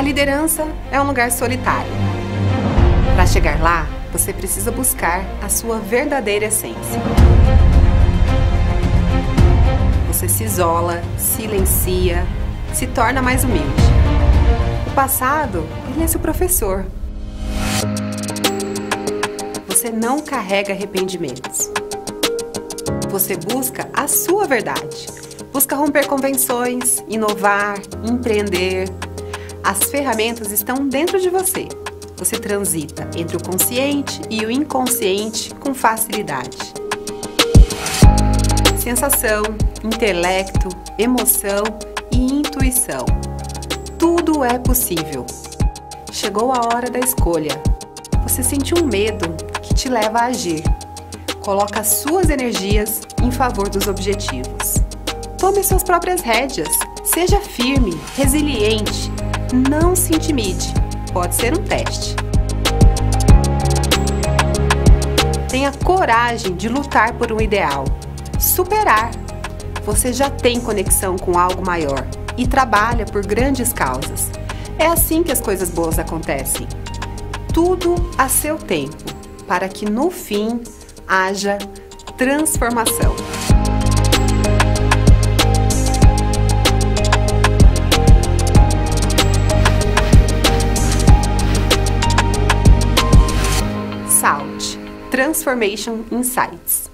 A liderança é um lugar solitário. Para chegar lá, você precisa buscar a sua verdadeira essência. Você se isola, silencia, se torna mais humilde. O passado, ele é seu professor. Você não carrega arrependimentos. Você busca a sua verdade. Busca romper convenções, inovar, empreender. As ferramentas estão dentro de você. Você transita entre o consciente e o inconsciente com facilidade. Sensação, intelecto, emoção e intuição. Tudo é possível. Chegou a hora da escolha. Você sente um medo que te leva a agir. Coloca suas energias em favor dos objetivos. Tome suas próprias rédeas. Seja firme, resiliente. Não se intimide. Pode ser um teste. Tenha coragem de lutar por um ideal. Superar. Você já tem conexão com algo maior e trabalha por grandes causas. É assim que as coisas boas acontecem. Tudo a seu tempo, para que no fim haja transformação. SALT Transformation Insights